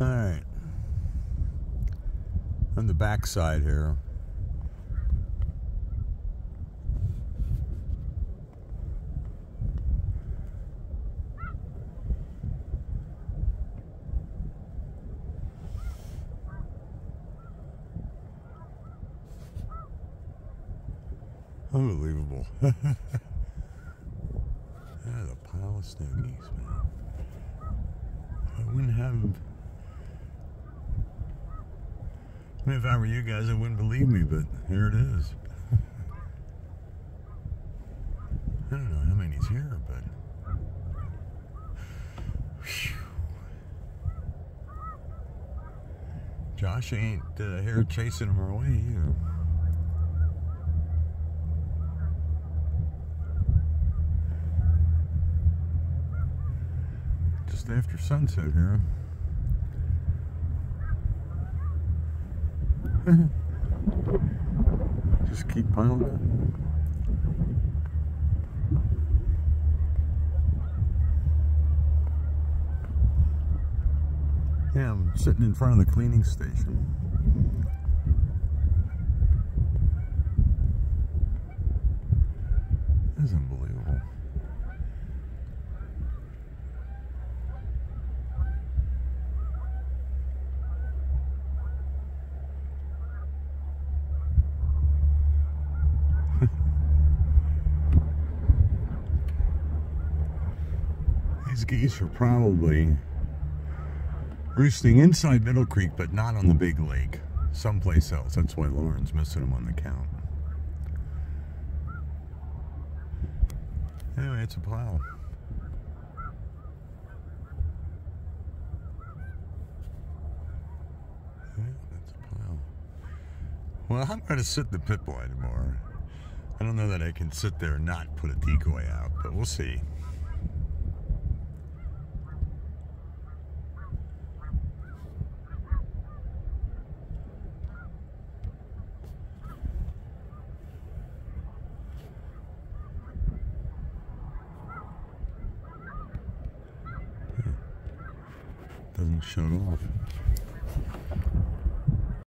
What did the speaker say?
on the back side here. Unbelievable. That's a pile of snow man. I wouldn't have. I mean, if I were you guys, I wouldn't believe me, but here it is. I don't know how many's here, but. Josh ain't uh, here chasing them away either. Just after sunset here. Mm-hmm. Just keep up. Yeah, I'm sitting in front of the cleaning station. This is unbelievable. These geese are probably roosting inside Middle Creek, but not on the big lake. Someplace else. That's why Lauren's missing them on the count. Anyway, it's a plow. Well, I'm going to sit the pit boy tomorrow. I don't know that I can sit there and not put a decoy out, but we'll see. Doesn't shut off.